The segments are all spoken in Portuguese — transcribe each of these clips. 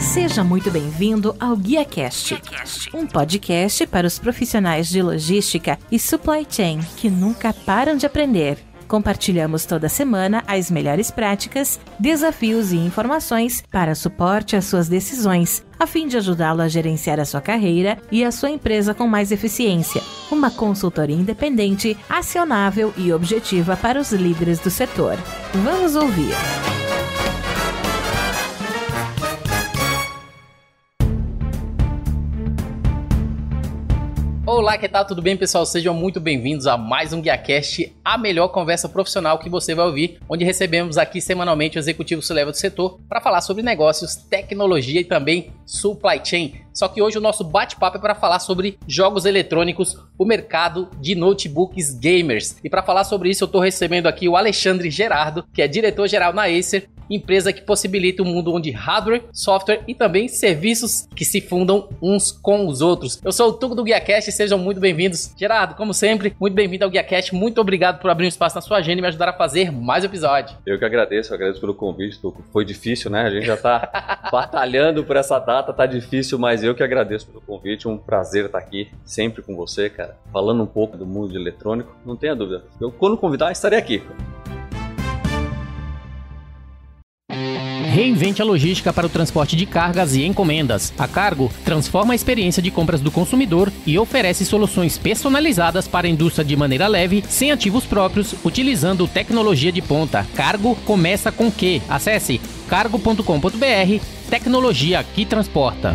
Seja muito bem-vindo ao GuiaCast, um podcast para os profissionais de logística e supply chain que nunca param de aprender. Compartilhamos toda semana as melhores práticas, desafios e informações para suporte às suas decisões, a fim de ajudá-lo a gerenciar a sua carreira e a sua empresa com mais eficiência. Uma consultoria independente, acionável e objetiva para os líderes do setor. Vamos ouvir. Olá, que tal? Tudo bem, pessoal? Sejam muito bem-vindos a mais um GuiaCast, a melhor conversa profissional que você vai ouvir, onde recebemos aqui semanalmente o executivo C-Level do setor para falar sobre negócios, tecnologia e também supply chain. Só que hoje o nosso bate-papo é para falar sobre jogos eletrônicos, o mercado de notebooks gamers. E para falar sobre isso, eu estou recebendo aqui o Alexandre Gerardo, que é diretor-geral na Acer, empresa que possibilita um mundo onde hardware, software e também serviços que se fundam uns com os outros. Eu sou o Tuco do GuiaCast e sejam muito bem-vindos. Gerardo, como sempre, muito bem-vindo ao GuiaCast. Muito obrigado por abrir um espaço na sua agenda e me ajudar a fazer mais episódio. Eu que agradeço, eu agradeço pelo convite, Tuco. Foi difícil, né? A gente já tá batalhando por essa data, tá difícil, mas eu que agradeço pelo convite. Um prazer estar aqui sempre com você, cara, falando um pouco do mundo de eletrônico. Não tenha dúvida. Eu, quando convidar, estarei aqui. Reinvente a logística para o transporte de cargas e encomendas. A Cargo transforma a experiência de compras do consumidor e oferece soluções personalizadas para a indústria de maneira leve, sem ativos próprios, utilizando tecnologia de ponta. Cargo começa com Q. Acesse cargo.com.br, tecnologia que transporta.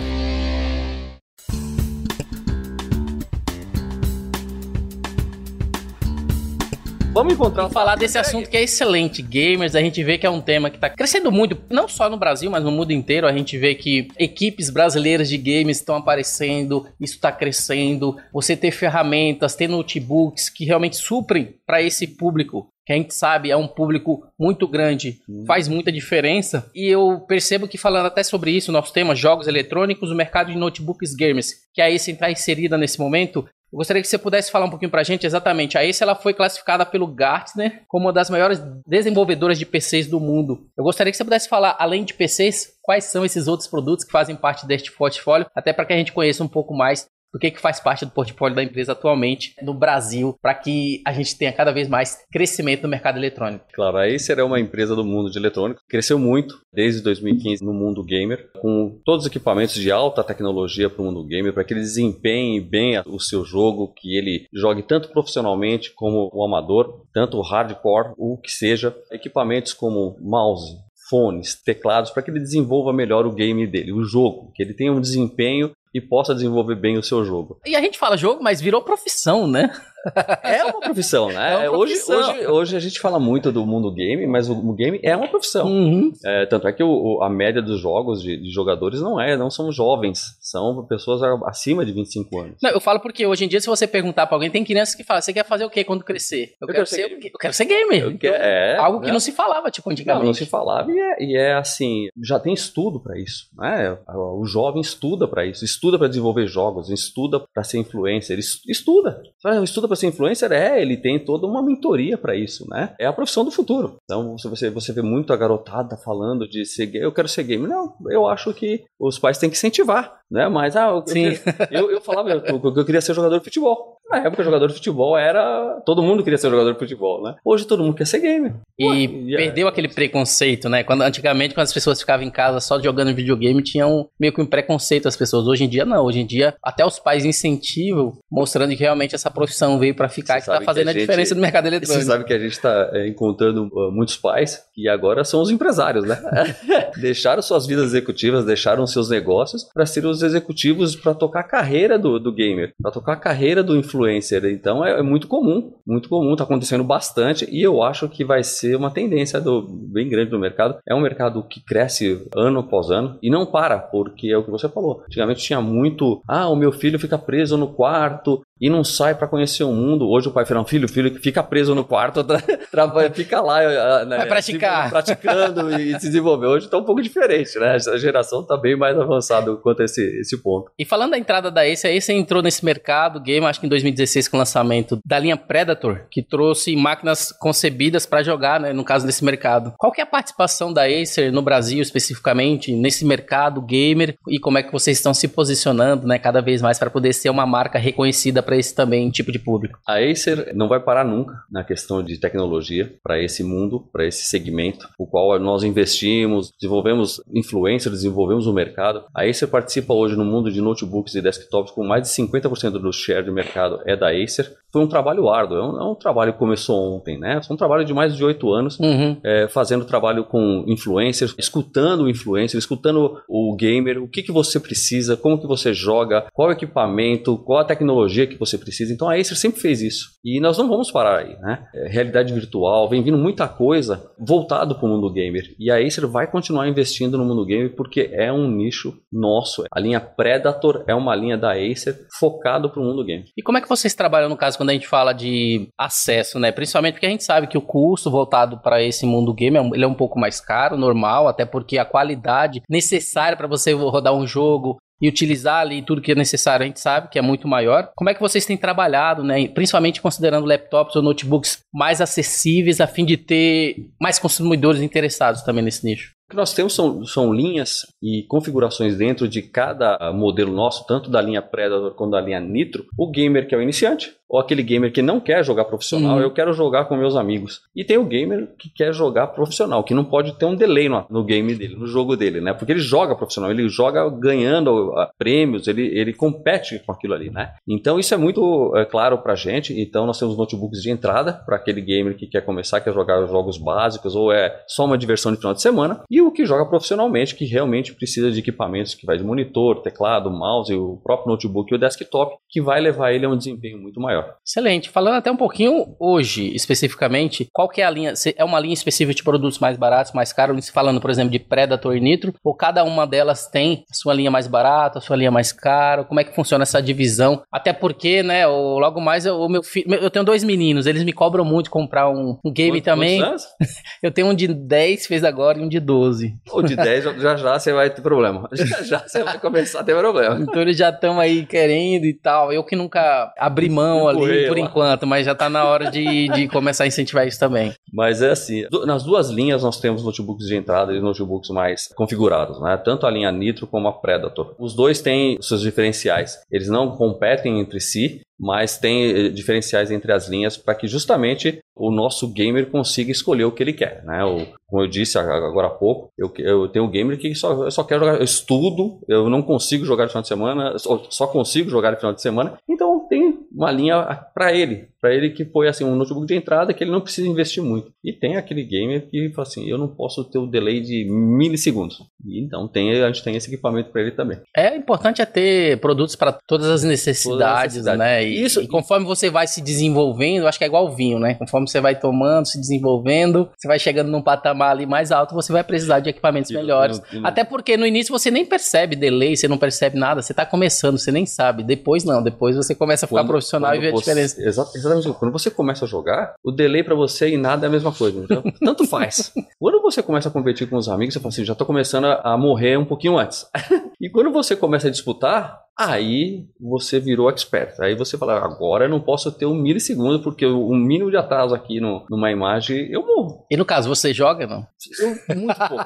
Vamos encontrar falar desse assunto que é excelente. Gamers, a gente vê que é um tema que está crescendo muito, não só no Brasil, mas no mundo inteiro. A gente vê que equipes brasileiras de games estão aparecendo, isso está crescendo. Você ter ferramentas, ter notebooks que realmente suprem para esse público que a gente sabe é um público muito grande, faz muita diferença. E eu percebo que falando até sobre isso, nosso tema jogos eletrônicos, o mercado de notebooks gamers, que a Ace está inserida nesse momento, eu gostaria que você pudesse falar um pouquinho pra gente exatamente. A Ace ela foi classificada pelo Gartner como uma das maiores desenvolvedoras de PCs do mundo. Eu gostaria que você pudesse falar, além de PCs, quais são esses outros produtos que fazem parte deste portfólio, até para que a gente conheça um pouco mais do que, que faz parte do portfólio da empresa atualmente no Brasil, para que a gente tenha cada vez mais crescimento no mercado eletrônico. Claro, a Acer é uma empresa do mundo de eletrônico, cresceu muito desde 2015 no mundo gamer, com todos os equipamentos de alta tecnologia para o mundo gamer, para que ele desempenhe bem o seu jogo, que ele jogue tanto profissionalmente como o amador, tanto o hardcore, o que seja, equipamentos como mouse, fones, teclados, para que ele desenvolva melhor o game dele, o jogo, que ele tenha um desempenho e possa desenvolver bem o seu jogo. E a gente fala jogo, mas virou profissão, né? É uma profissão, né? É uma profissão. Hoje, hoje, hoje a gente fala muito do mundo game, mas o, game é uma profissão. Uhum. É, tanto é que o, a média dos jogos de, de, jogadores não é, não são jovens, são pessoas acima de 25 anos. Não, eu falo porque hoje em dia, se você perguntar pra alguém, tem crianças que falam: você quer fazer o quê quando crescer? Eu, eu quero, ser, ser eu quero ser gamer. Eu quero, é, algo que né? não se falava, tipo, antigamente. Não, não se falava e é, e é assim, já tem estudo para isso. Né? O jovem estuda para isso, estuda para desenvolver jogos, estuda para ser influencer, estuda. Estuda para ser influencer é ele tem toda uma mentoria para isso, né? É a profissão do futuro. Então, se você, você vê muito a garotada falando de ser gay, eu quero ser game. Não, eu acho que os pais têm que incentivar, né? Mas, ah, eu, Sim. eu, eu falava eu, eu queria ser jogador de futebol. Na época, jogador de futebol era. Todo mundo queria ser jogador de futebol, né? Hoje todo mundo quer ser gamer. E Ué, perdeu é... aquele preconceito, né? Quando, antigamente, quando as pessoas ficavam em casa só jogando videogame, tinham meio que um preconceito as pessoas. Hoje em dia, não. Hoje em dia, até os pais incentivam, mostrando que realmente essa profissão veio para ficar, você que tá fazendo a, gente, a, diferença no mercado eletrônico. Você sabe que a gente tá é, encontrando uh, muitos pais que agora são os empresários, né? deixaram suas vidas executivas, deixaram seus negócios para ser os executivos para tocar a carreira do, do gamer, para tocar a carreira do influencer. Então é, é, muito comum, muito comum, está acontecendo bastante e eu acho que vai ser uma tendência do, bem grande no mercado. É um mercado que cresce ano após ano e não para, porque é o que você falou. Antigamente tinha muito, ah, o meu filho fica preso no quarto e não sai para conhecer o mundo. Hoje o pai fala, filho, filho que fica preso no quarto, trabalha, fica lá, né, Vai praticar. praticando e se desenvolver. Hoje está um pouco diferente, né? A geração está bem mais avançada quanto a esse, esse ponto. E falando da entrada da Ace, a Ace entrou nesse mercado game, acho que em 2016 com o lançamento da linha Predator, que trouxe máquinas concebidas para jogar, né, no caso desse mercado. Qual que é a participação da Acer no Brasil especificamente nesse mercado gamer e como é que vocês estão se posicionando, né, cada vez mais para poder ser uma marca reconhecida para esse também tipo de público? A Acer não vai parar nunca na questão de tecnologia para esse mundo, para esse segmento, o qual nós investimos, desenvolvemos influência, desenvolvemos o mercado. A Acer participa hoje no mundo de notebooks e desktops com mais de 50% do share de mercado é da Acer. Foi um trabalho árduo, é um, é um trabalho que começou ontem, né? Foi um trabalho de mais de oito anos, uhum. é, fazendo trabalho com influencers, escutando o influencer, escutando o gamer, o que, que você precisa, como que você joga, qual equipamento, qual a tecnologia que você precisa. Então a Acer sempre fez isso. E nós não vamos parar aí, né? É, realidade virtual, vem vindo muita coisa voltado para o mundo gamer. E a Acer vai continuar investindo no mundo gamer porque é um nicho nosso. A linha Predator é uma linha da Acer focado para o mundo gamer. E como é que vocês trabalham no caso quando a gente fala de acesso, né? Principalmente porque a gente sabe que o custo voltado para esse mundo game é ele é um pouco mais caro, normal, até porque a qualidade necessária para você rodar um jogo e utilizar ali tudo que é necessário, a gente sabe que é muito maior. Como é que vocês têm trabalhado, né? Principalmente considerando laptops ou notebooks mais acessíveis, a fim de ter mais consumidores interessados também nesse nicho? O que nós temos são, são linhas e configurações dentro de cada modelo nosso, tanto da linha Predator quanto da linha Nitro. O gamer que é o iniciante, ou aquele gamer que não quer jogar profissional, uhum. eu quero jogar com meus amigos. E tem o gamer que quer jogar profissional, que não pode ter um delay no, no game dele, no jogo dele, né? Porque ele joga profissional, ele joga ganhando uh, prêmios, ele, ele compete com aquilo ali, né? Então isso é muito é, claro pra gente. Então nós temos notebooks de entrada para aquele gamer que quer começar, quer jogar os jogos básicos, ou é só uma diversão de final de semana. E o que joga profissionalmente, que realmente precisa de equipamentos que vai de monitor, teclado, mouse, o próprio notebook e o desktop, que vai levar ele a um desempenho muito maior maior. Excelente. Falando até um pouquinho hoje, especificamente, qual que é a linha? É uma linha específica de produtos mais baratos, mais caros? Falando, por exemplo, de Predator e Nitro, ou cada uma delas tem a sua linha mais barata, a sua linha mais cara? Como é que funciona essa divisão? Até porque, né, o, logo mais o meu filho, eu tenho dois meninos, eles me cobram muito comprar um, um game Quanto, também. eu tenho um de 10, fez agora, e um de 12. O de 10 já já você vai ter problema. Já já você vai começar a ter problema. Então eles já estão aí querendo e tal. Eu que nunca abri mão ali por enquanto, mas já está na hora de, de começar a incentivar isso também. Mas é assim, nas duas linhas nós temos notebooks de entrada e notebooks mais configurados, né? Tanto a linha Nitro como a Predator. Os dois têm seus diferenciais. Eles não competem entre si, mas tem eh, diferenciais entre as linhas para que justamente o nosso gamer consiga escolher o que ele quer, né? O, como eu disse agora há pouco, eu, eu tenho um gamer que só, só quer jogar, eu estudo, eu não consigo jogar no final de semana, só, só consigo jogar no final de semana, então tem uma linha para ele, para ele que foi assim um notebook de entrada que ele não precisa investir muito. E tem aquele gamer que fala assim, eu não posso ter o delay de milissegundos. E então tem, a gente tem esse equipamento para ele também. É importante é ter produtos para todas as necessidades, todas as necessidades. né? E, Isso. E conforme você vai se desenvolvendo, acho que é igual o vinho, né? Conforme você vai tomando, se desenvolvendo, você vai chegando num patamar ali mais alto, você vai precisar de equipamentos melhores. Até porque no início você nem percebe delay, você não percebe nada, você está começando, você nem sabe. Depois não, depois você começa a ficar quando, profissional quando e ver a diferença. Exatamente exatamente quando você começa a jogar, o delay para você e nada é a mesma coisa. Então, tanto faz. quando você começa a competir com os amigos, você fala assim, já tô começando a morrer um pouquinho antes. e quando você começa a disputar, aí você virou expert. Aí você fala, agora eu não posso ter um milissegundo, porque o um mínimo de atraso aqui no, numa imagem, eu morro. E no caso, você joga, não? Eu, muito pouco.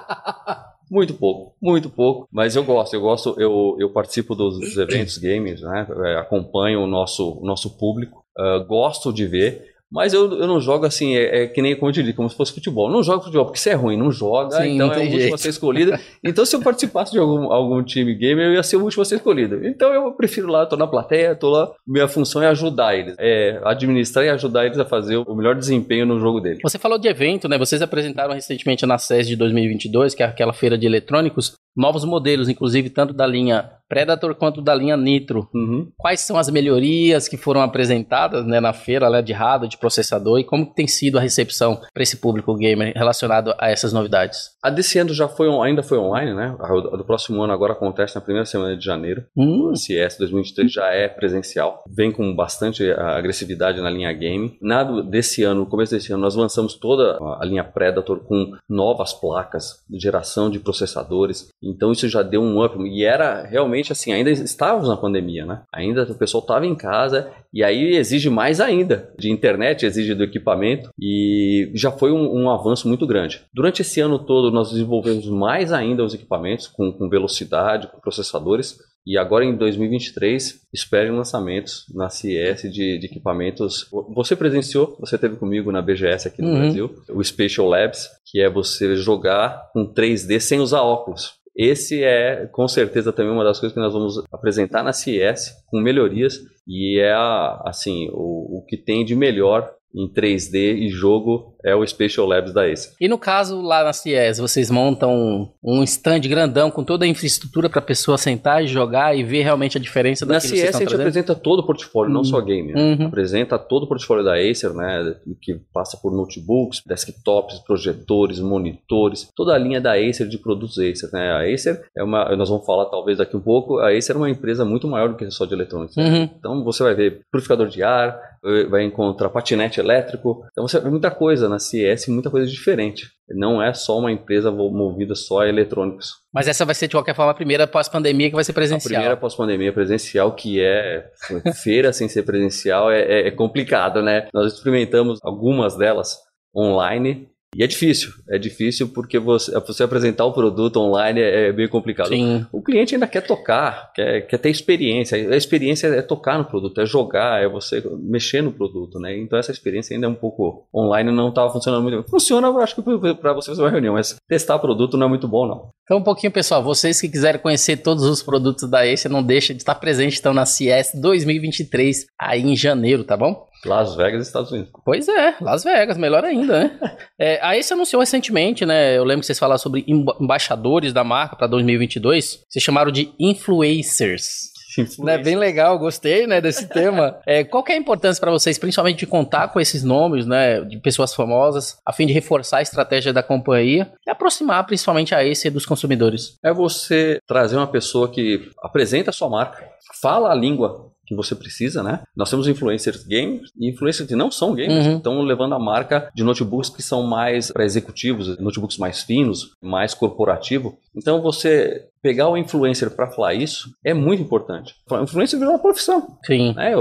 Muito pouco, muito pouco, mas eu gosto, eu gosto, eu, eu participo dos eventos games, né? É, acompanho o nosso, o nosso público, uh, gosto de ver, mas eu, eu não jogo assim, é, é, que nem como eu te digo, como se fosse futebol. Eu não jogo futebol porque você é ruim, não joga, Sim, então não é o último a ser escolhido. Então, se eu participasse de algum, algum time gamer, eu ia ser o último a ser escolhido. Então, eu prefiro lá, tô na plateia, tô lá. Minha função é ajudar eles, é administrar e ajudar eles a fazer o melhor desempenho no jogo deles. Você falou de evento, né? Vocês apresentaram recentemente na SES de 2022, que é aquela feira de eletrônicos, novos modelos, inclusive tanto da linha Predator quanto da linha Nitro. Uhum. Quais são as melhorias que foram apresentadas né, na feira né, de hardware, de processador e como tem sido a recepção para esse público gamer relacionado a essas novidades? A desse ano já foi, ainda foi online, né? A do próximo ano agora acontece na primeira semana de janeiro. Hum. O CS 2023 já é presencial. Vem com bastante agressividade na linha game. Nada desse ano, no começo desse ano, nós lançamos toda a linha Predator com novas placas, geração de processadores. Então isso já deu um up. E era realmente assim, ainda estávamos na pandemia, né? Ainda o pessoal estava em casa e aí exige mais ainda de internet, exige do equipamento e já foi um, um avanço muito grande. Durante esse ano todo nós desenvolvemos mais ainda os equipamentos com, com velocidade, com processadores e agora em 2023, esperem lançamentos na CES de, de, equipamentos. Você presenciou, você teve comigo na BGS aqui no uhum. Brasil, o Spatial Labs, que é você jogar com 3D sem usar óculos. Esse é, com certeza, também uma das coisas que nós vamos apresentar na CES, com melhorias, e é, assim, o, o que tem de melhor em 3D e jogo é o Spatial Labs da Acer. E no caso lá na CIES, vocês montam um stand grandão com toda a infraestrutura para a pessoa sentar e jogar e ver realmente a diferença Na CIES a gente apresenta todo o portfólio, não só game. Né? Uhum. Apresenta todo o portfólio da Acer, né, que passa por notebooks, desktops, projetores, monitores, toda a linha da Acer de produtos Acer. Né? A Acer é uma, nós vamos falar talvez daqui um pouco, a Acer é uma empresa muito maior do que só de eletrônicos. Né? Uhum. Então você vai ver purificador de ar, vai encontrar patinete elétrico, então você ver muita coisa na CES muita coisa diferente. Não é só uma empresa movida só a eletrônicos. Mas essa vai ser, de qualquer forma, a primeira pós-pandemia que vai ser presencial. A primeira pós-pandemia presencial, que é feira sem ser presencial, é, é, é complicado, né? Nós experimentamos algumas delas online e é difícil, é difícil porque você, você apresentar o produto online é, é bem complicado. Sim. O cliente ainda quer tocar, quer, quer ter experiência. A experiência é tocar no produto, é jogar, é você mexer no produto, né? Então essa experiência ainda é um pouco online, não estava funcionando muito bem. Funciona, eu acho que para você fazer uma reunião, mas testar produto não é muito bom, não. Então, um pouquinho, pessoal, vocês que quiserem conhecer todos os produtos da Acer, não deixa de estar presente então na CS 2023 aí em janeiro, tá bom? Las Vegas, Estados Unidos. Pois é, Las Vegas, melhor ainda, né? é, a Ace anunciou recentemente, né? Eu lembro que vocês falaram sobre embaixadores da marca para 2022. Vocês chamaram de influencers. É bem legal, gostei, né, desse tema. É, qual que é a importância para vocês, principalmente de contar com esses nomes, né, de pessoas famosas, a fim de reforçar a estratégia da companhia e aproximar principalmente a Ace dos consumidores? É você trazer uma pessoa que apresenta a sua marca, fala a língua que você precisa, né? Nós temos influencers gamers e influencers que não são gamers, uhum. estão levando a marca de notebooks que são mais para executivos, notebooks mais finos, mais corporativo. Então você pegar o influencer para falar isso é muito importante. O influencer virou uma profissão. Sim. Né?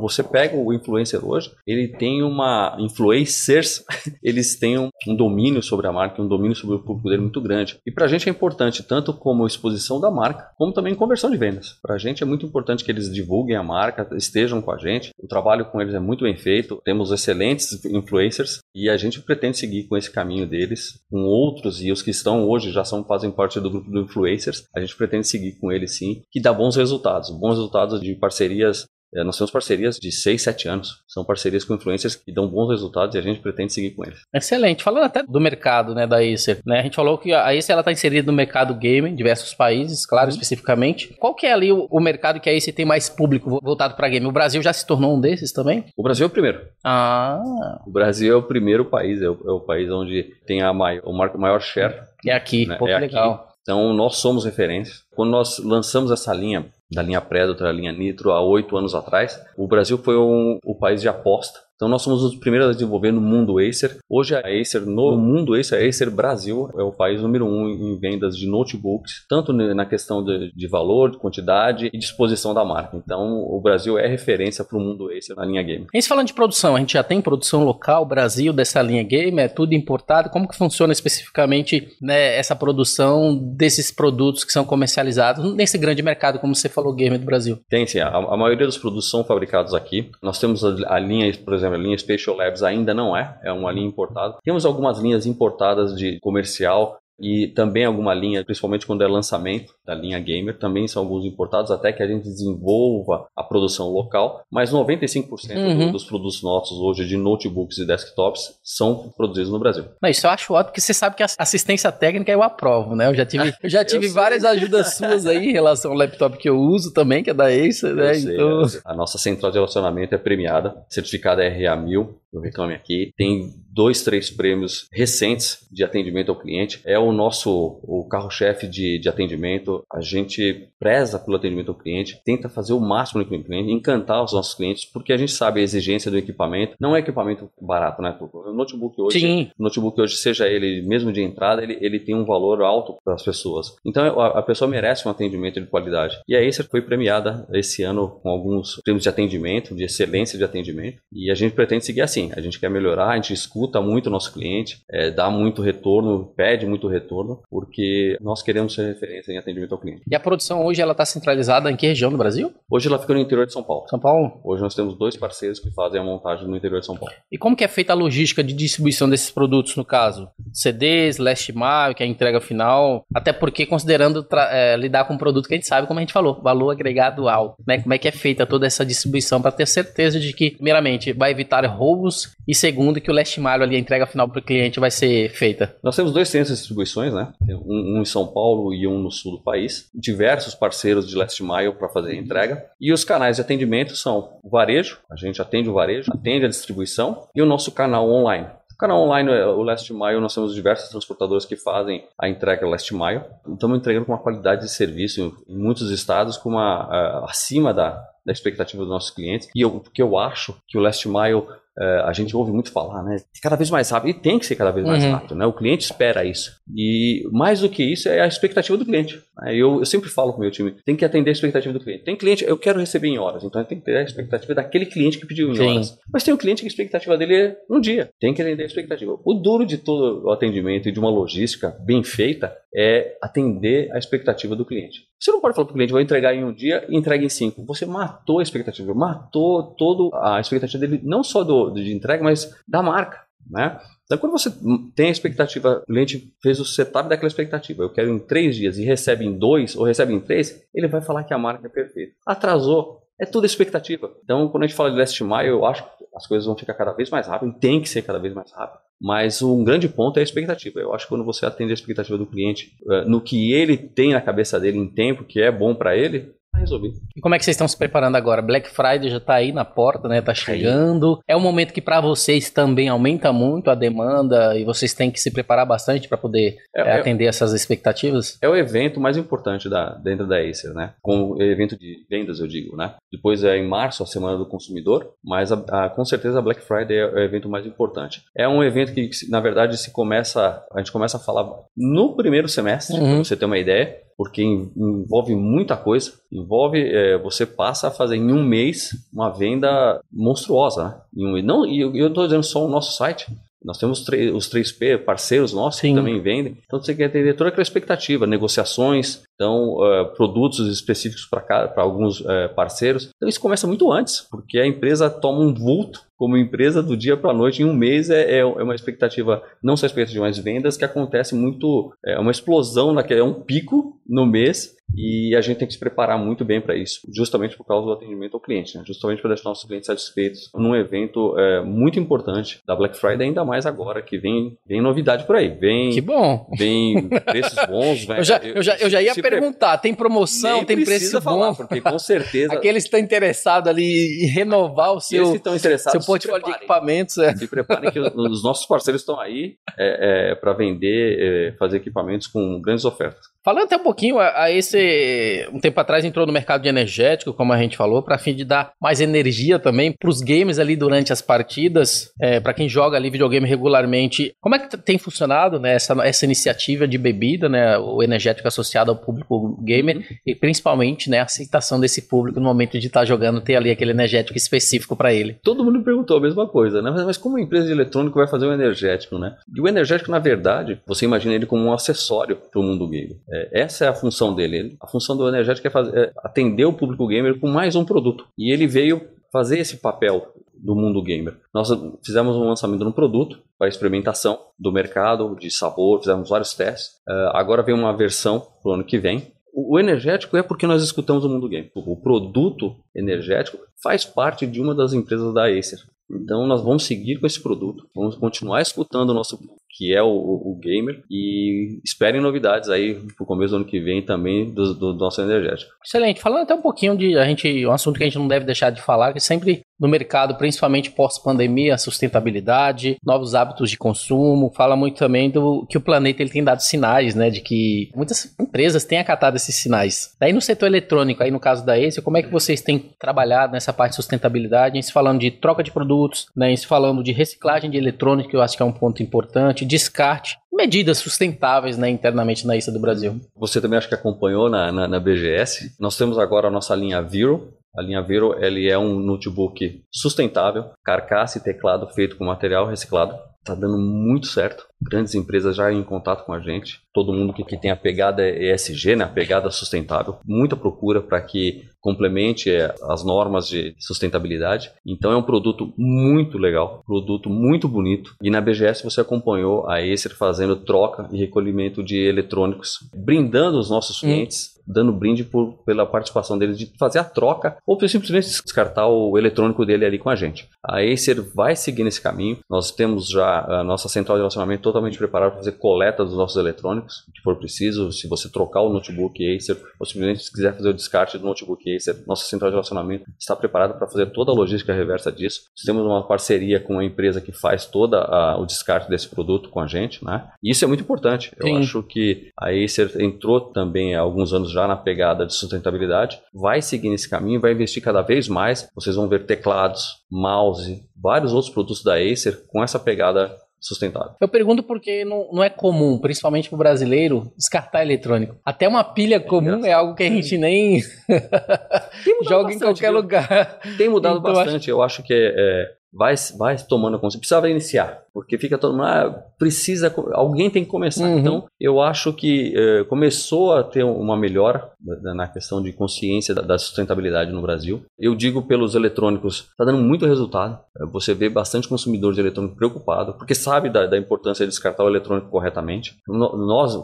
Você pega o influencer hoje, ele tem uma. Influencers, eles têm um, um, domínio sobre a marca, um domínio sobre o público dele muito grande. E para a gente é importante, tanto como exposição da marca, como também conversão de vendas. Para a gente é muito importante que eles divulguem a marca, estejam com a gente. O trabalho com eles é muito bem feito. Temos excelentes influencers e a gente pretende seguir com esse caminho deles, com outros e os que estão hoje já são fazem parte do grupo do influencers a gente pretende seguir com ele sim, que dá bons resultados, bons resultados de parcerias é, nós temos parcerias de 6, 7 anos. São parcerias com influencers que dão bons resultados e a gente pretende seguir com eles. Excelente. Falando até do mercado né, da Acer, né? A gente falou que a Acer está inserida no mercado game em diversos países, claro, uhum. especificamente. Qual que é ali o, o, mercado que a Acer tem mais público voltado para game? O Brasil já se tornou um desses também? O Brasil é o primeiro. Ah. O Brasil é o primeiro país, é o, é o país onde tem a maior, o maior share. É aqui, né? pô, é legal. Aqui. Então, nós somos referência. Quando nós lançamos essa linha, da linha Predator, a linha Nitro, há oito anos atrás, o Brasil foi um, o país de aposta então nós somos os primeiros a desenvolver no mundo Acer. Hoje a Acer, no mundo Acer, a Acer Brasil é o país número um em vendas de notebooks, tanto na questão de, de valor, de quantidade e disposição da marca. Então o Brasil é referência para o mundo Acer na linha game. E se falando de produção, a gente já tem produção local, Brasil, dessa linha game, é tudo importado. Como que funciona especificamente né, essa produção desses produtos que são comercializados nesse grande mercado, como você falou, game do Brasil? Tem sim, a, a maioria dos produtos são fabricados aqui. Nós temos a, a linha, por exemplo, exemplo, a linha Spatial Labs ainda não é, é uma linha importada. Temos algumas linhas importadas de comercial e também alguma linha, principalmente quando é lançamento da linha gamer, também são alguns importados, até que a gente desenvolva a produção local, mas 95% uhum. dos produtos nossos hoje de notebooks e desktops são produzidos no Brasil. Não, isso eu acho ótimo, porque você sabe que a assistência técnica eu aprovo, né? Eu já tive, eu já tive eu várias ajudas suas aí em relação ao laptop que eu uso também, que é da Acer, né? Sei, então... A nossa central de relacionamento é premiada, certificada RA1000, eu reclame aqui. Tem dois, três prêmios recentes de atendimento ao cliente. É o nosso o carro-chefe de, de atendimento. A gente preza pelo atendimento ao cliente, tenta fazer o máximo no cliente, encantar os nossos clientes, porque a gente sabe a exigência do equipamento. Não é equipamento barato, né? O notebook hoje, Sim. Notebook hoje, seja ele mesmo de entrada, ele, ele tem um valor alto para as pessoas. Então a, a, pessoa merece um atendimento de qualidade. E a Acer foi premiada esse ano com alguns prêmios de atendimento, de excelência de atendimento. E a gente pretende seguir assim. A gente quer melhorar, a gente escuta muito o nosso cliente, é, dá muito retorno, pede muito retorno, porque nós queremos ser referência em atendimento ao cliente. E a produção hoje ela está centralizada em que região do Brasil? Hoje ela fica no interior de São Paulo. São Paulo? Hoje nós temos dois parceiros que fazem a montagem no interior de São Paulo. E como que é feita a logística de distribuição desses produtos, no caso? CDs, last mile, que é a entrega final, até porque considerando é, lidar com um produto que a gente sabe, como a gente falou, valor agregado alto, né? Como é que é feita toda essa distribuição para ter certeza de que, primeiramente, vai evitar roubos e segundo, que o last mile ali, a entrega final para o cliente vai ser feita? Nós temos dois centros de distribuições, né? Um, um, em São Paulo e um no sul do país. Diversos parceiros de last mile para fazer a entrega. E os canais de atendimento são o varejo, a gente atende o varejo, atende a distribuição e o nosso canal online. O canal online, o Last Mile, nós temos diversos transportadores que fazem a entrega Last Mile. Estamos entregando com uma qualidade de serviço em muitos estados com uma, acima da, da expectativa dos nossos clientes. E eu, porque eu acho que o Last Mile é, a gente ouve muito falar, né? Cada vez mais rápido, e tem que ser cada vez mais uhum. rápido, né? O cliente espera isso. E mais do que isso é a expectativa do cliente. Né? Eu, eu, sempre falo com o meu time, tem que atender a expectativa do cliente. Tem cliente, eu quero receber em horas, então tem que ter a expectativa daquele cliente que pediu em Sim. horas. Mas tem um cliente que a expectativa dele é um dia. Tem que atender a expectativa. O duro de todo o atendimento e de uma logística bem feita é atender a expectativa do cliente. Você não pode falar para o cliente, vou entregar em um dia e entrega em cinco. Você matou a expectativa, matou toda a expectativa dele, não só do, de entrega, mas da marca. Né? Então, quando você tem a expectativa, o cliente fez o setup daquela expectativa, eu quero em três dias e recebe em dois ou recebe em três, ele vai falar que a marca é perfeita. Atrasou, é tudo expectativa. Então, quando a gente fala de last mile, eu acho que as coisas vão ficar cada vez mais rápido, tem que ser cada vez mais rápido. Mas um grande ponto é a expectativa. Eu acho que quando você atende a expectativa do cliente uh, no que ele tem na cabeça dele em tempo, que é bom para ele, resolvido. E como é que vocês estão se preparando agora? Black Friday já tá aí na porta, né? Tá chegando. É um momento que para vocês também aumenta muito a demanda e vocês têm que se preparar bastante para poder é, é, atender essas expectativas? É o evento mais importante da, dentro da Acer, né? Com o evento de vendas, eu digo, né? Depois é em março, a Semana do Consumidor, mas a, a, com certeza a Black Friday é o evento mais importante. É um evento que, na verdade, se começa, a gente começa a falar no primeiro semestre, uhum. para você ter uma ideia, porque envolve muita coisa. Envolve, é, você passa a fazer em um mês uma venda monstruosa, né? Em um, não, e eu estou dizendo só o nosso site. Nós temos os 3P parceiros nossos Sim. que também vendem. Então você quer ter toda aquela expectativa, negociações, então uh, produtos específicos para alguns uh, parceiros. Então isso começa muito antes, porque a empresa toma um vulto como empresa do dia para a noite em um mês é, é, uma expectativa, não só expectativa, mas vendas que acontece muito, é uma explosão naquele, é um pico no mês e a gente tem que se preparar muito bem para isso, justamente por causa do atendimento ao cliente, né? justamente para deixar nossos clientes satisfeitos num evento é, muito importante da Black Friday, ainda mais agora que vem, vem novidade por aí. Vem, que bom! Vem preços bons. Vem, eu, já, eu, já, eu já ia perguntar: tem promoção, tem preço falar, bom? Porque com certeza. Aqueles que estão interessados ali em renovar o seu, seu portfólio de equipamentos. É. Se preparem que os nossos parceiros estão aí é, é, para vender, é, fazer equipamentos com grandes ofertas. Falando até um pouquinho, a, a esse um tempo atrás entrou no mercado de energético, como a gente falou, para fim de dar mais energia também para os games ali durante as partidas, é, para quem joga ali videogame regularmente. Como é que tem funcionado né, essa, essa iniciativa de bebida, né, o energético associado ao público gamer e principalmente né, a aceitação desse público no momento de estar tá jogando ter ali aquele energético específico para ele? Todo mundo perguntou a mesma coisa, né? Mas, como a empresa de eletrônico vai fazer o um energético, né? E o energético, na verdade, você imagina ele como um acessório para o mundo gamer. É, essa é a função dele. A função do energético é, fazer, é atender o público gamer com mais um produto. E ele veio fazer esse papel do mundo gamer. Nós fizemos um lançamento de um produto para experimentação do mercado, de sabor, fizemos vários testes. Uh, agora vem uma versão para o ano que vem. O, energético é porque nós escutamos o mundo game. O produto energético faz parte de uma das empresas da Acer. Então nós vamos seguir com esse produto, vamos continuar escutando o nosso que é o, o, gamer e esperem novidades aí pro começo do ano que vem também do, do, do nosso energético. Excelente. Falando até um pouquinho de a gente, um assunto que a gente não deve deixar de falar, que sempre no mercado, principalmente pós-pandemia, sustentabilidade, novos hábitos de consumo. Fala muito também do que o planeta ele tem dado sinais, né, de que muitas empresas têm acatado esses sinais. Daí no setor eletrônico, aí no caso da Ace, como é que vocês têm trabalhado nessa parte de sustentabilidade, se falando de troca de produtos, né, se falando de reciclagem de eletrônico, que eu acho que é um ponto importante, descarte, medidas sustentáveis né, internamente na ISA do Brasil. Você também acho que acompanhou na, na, na BGS. Nós temos agora a nossa linha Viro, a linha Vero ele é um notebook sustentável, carcaça e teclado feito com material reciclado. Está dando muito certo. Grandes empresas já em contato com a gente. Todo mundo que, que tem a pegada ESG, né, a pegada sustentável. Muita procura para que complemente é, as normas de sustentabilidade. Então é um produto muito legal, produto muito bonito. E na BGS você acompanhou a Acer fazendo troca e recolhimento de eletrônicos, brindando os nossos clientes dando brinde por, pela participação dele de fazer a troca ou simplesmente descartar o eletrônico dele ali com a gente. A Acer vai seguir nesse caminho. Nós temos já a nossa central de relacionamento totalmente preparada para fazer coleta dos nossos eletrônicos, que for preciso. Se você trocar o notebook Acer, ou simplesmente se quiser fazer o descarte do notebook Acer, nossa central de relacionamento está preparada para fazer toda a logística reversa disso. Nós temos uma parceria com a empresa que faz todo o descarte desse produto com a gente, né? E isso é muito importante. Eu Sim. acho que a Acer entrou também há alguns anos já na pegada de sustentabilidade, vai seguir nesse caminho, vai investir cada vez mais. Vocês vão ver teclados, mouse, vários outros produtos da Acer com essa pegada sustentável. Eu pergunto porque não, não é comum, principalmente para o brasileiro, descartar eletrônico. Até uma pilha comum é, é algo que a gente nem joga bastante, em qualquer viu? lugar. Tem mudado então, bastante. Eu acho que é, é vai, vai tomando consciência. Precisava iniciar, porque fica todo mundo, ah, precisa, alguém tem que começar. Uhum. Então, eu acho que eh, começou a ter uma melhora na questão de consciência da, da, sustentabilidade no Brasil. Eu digo pelos eletrônicos, está dando muito resultado. Você vê bastante consumidor de eletrônico preocupado, porque sabe da, da importância de descartar o eletrônico corretamente. Nós,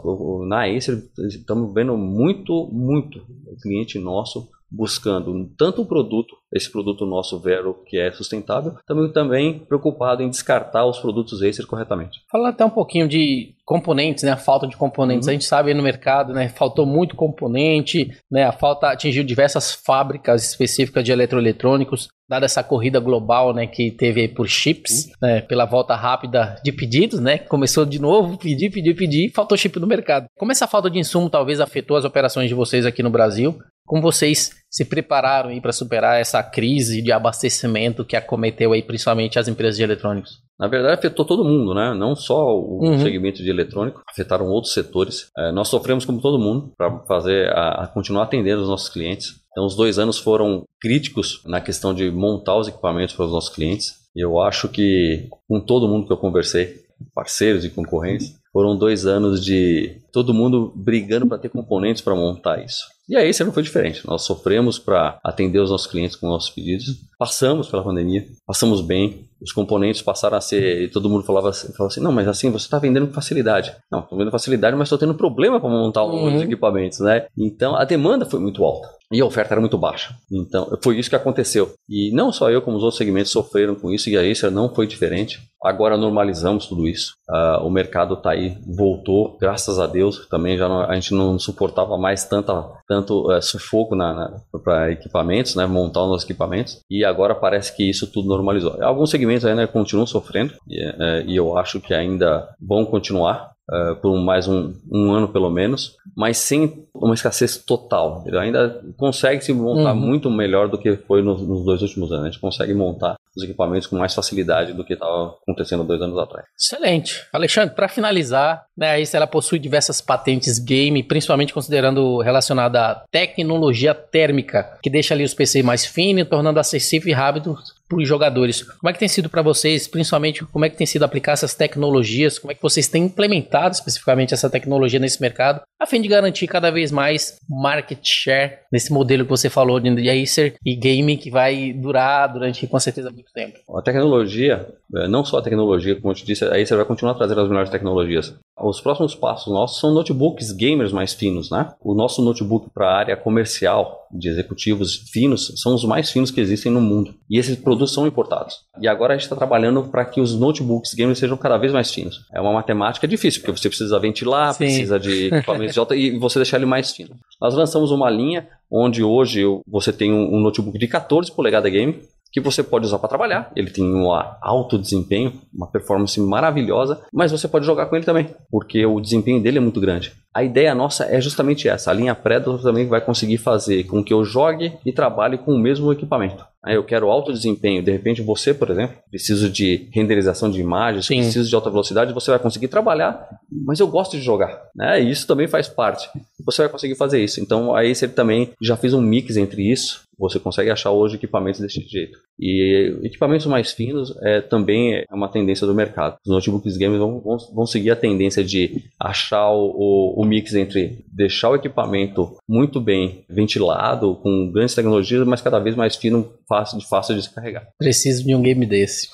na Acer, estamos vendo muito, muito cliente nosso buscando tanto o produto, esse produto nosso Vero que é sustentável, também também preocupado em descartar os produtos Acer corretamente. Fala até um pouquinho de componentes, né? A falta de componentes. Uhum. A gente sabe no mercado, né? Faltou muito componente, né? A falta atingiu diversas fábricas específicas de eletroeletrônicos, dada essa corrida global, né? Que teve por chips, uhum. né? Pela volta rápida de pedidos, né? Começou de novo, pedir, pedir, pedir, faltou chip no mercado. Como essa falta de insumo talvez afetou as operações de vocês aqui no Brasil? Como vocês se prepararam aí para superar essa crise de abastecimento que acometeu aí principalmente as empresas de eletrônicos? Na verdade, afetou todo mundo, né? Não só o uhum. segmento de eletrônico, afetaram outros setores. É, nós sofremos como todo mundo para fazer a, a, continuar atendendo os nossos clientes. Então, os dois anos foram críticos na questão de montar os equipamentos para os nossos clientes. E eu acho que com todo mundo que eu conversei, parceiros e concorrentes, foram dois anos de todo mundo brigando para ter componentes para montar isso. E aí isso não foi diferente. Nós sofremos para atender os nossos clientes com nossos pedidos, passamos pela pandemia, passamos bem, os componentes passaram a ser. E todo mundo falava, falava assim: não, mas assim, você está vendendo com facilidade. Não, estou vendendo facilidade, mas estou tendo problema para montar uhum. os equipamentos, né? Então a demanda foi muito alta e a oferta era muito baixa. Então foi isso que aconteceu. E não só eu, como os outros segmentos sofreram com isso, e a Acer não foi diferente. Agora normalizamos tudo isso. Uh, o mercado está aí, voltou, graças a Deus. Também já não, a gente não suportava mais tanta, tanto uh, sufoco para equipamentos, né, montar os equipamentos. E agora parece que isso tudo normalizou. Alguns segmentos ainda continuam sofrendo e, uh, e eu acho que ainda vão continuar. Uh, por mais um, um, ano pelo menos, mas sem uma escassez total. Ele ainda consegue se montar uhum. muito melhor do que foi nos, nos, dois últimos anos. A gente consegue montar os equipamentos com mais facilidade do que estava acontecendo dois anos atrás. Excelente. Alexandre, para finalizar, né, a Ace ela possui diversas patentes game, principalmente considerando relacionada à tecnologia térmica, que deixa ali os PC mais finos, tornando acessível e rápido para os jogadores. Como é que tem sido para vocês, principalmente como é que tem sido aplicar essas tecnologias, como é que vocês têm implementado especificamente essa tecnologia nesse mercado, a fim de garantir cada vez mais market share nesse modelo que você falou de Acer e gaming que vai durar durante com certeza muito tempo. A tecnologia, é, não só a tecnologia, como eu te disse, a Acer vai continuar trazendo as melhores tecnologias. Os próximos passos nossos são notebooks gamers mais finos, né? O nosso notebook para a área comercial de executivos finos são os mais finos que existem no mundo. E esses produtos são importados. E agora a gente está trabalhando para que os notebooks gamers sejam cada vez mais finos. É uma matemática difícil, porque você precisa ventilar, Sim. precisa de equipamentos de alta e você deixar ele mais fino. Nós lançamos uma linha onde hoje você tem um notebook de 14 polegadas game que você pode usar para trabalhar. Ele tem um alto desempenho, uma performance maravilhosa, mas você pode jogar com ele também, porque o desempenho dele é muito grande. A ideia nossa é justamente essa. A linha Predator também vai conseguir fazer com que eu jogue e trabalhe com o mesmo equipamento. Eu quero alto desempenho. De repente, você, por exemplo, precisa de renderização de imagens, Sim. precisa de alta velocidade, você vai conseguir trabalhar, mas eu gosto de jogar. Né? E isso também faz parte. Você vai conseguir fazer isso. Então, aí você também já fez um mix entre isso você consegue achar hoje equipamentos desse jeito. E equipamentos mais finos é, também é uma tendência do mercado. Os notebooks games vão, vão, vão seguir a tendência de achar o, o, mix entre deixar o equipamento muito bem ventilado, com grandes tecnologias, mas cada vez mais fino, fácil, de fácil de descarregar. Preciso de um game desse.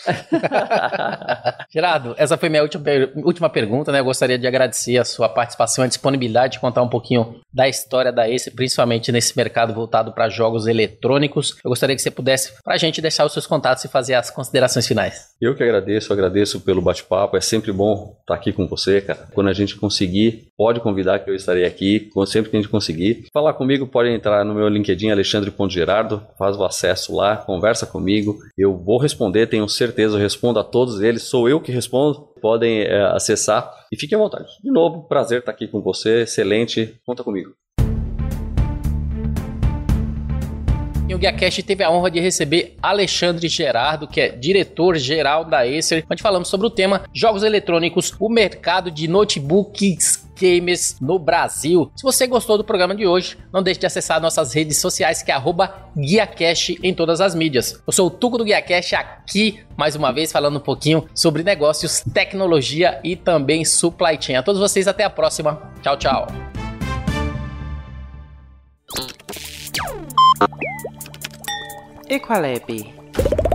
Gerardo, essa foi minha última, última pergunta, né? Eu gostaria de agradecer a sua participação, a disponibilidade de contar um pouquinho da história da Ace, principalmente nesse mercado voltado para jogos eletrônicos eletrônicos. Eu gostaria que você pudesse, para a gente, deixar os seus contatos e fazer as considerações finais. Eu que agradeço, agradeço pelo bate-papo. É sempre bom estar aqui com você, cara. Quando a gente conseguir, pode convidar que eu estarei aqui, sempre que a gente conseguir. Falar comigo, pode entrar no meu LinkedIn, Alexandre.gerardo, faz o acesso lá, conversa comigo. Eu vou responder, tenho certeza, eu respondo a todos eles. Sou eu que respondo. Podem é, acessar e fiquem à vontade. De novo, prazer estar aqui com você, excelente. Conta comigo. E o GuiaCast teve a honra de receber Alexandre Gerardo, que é diretor-geral da Acer, onde falamos sobre o tema jogos eletrônicos, o mercado de notebooks gamers no Brasil. Se você gostou do programa de hoje, não deixe de acessar nossas redes sociais, que é GuiaCast em todas as mídias. Eu sou o Tuco do GuiaCast aqui, mais uma vez, falando um pouquinho sobre negócios, tecnologia e também supply chain. A todos vocês, até a próxima. Tchau, tchau. Equalab. É,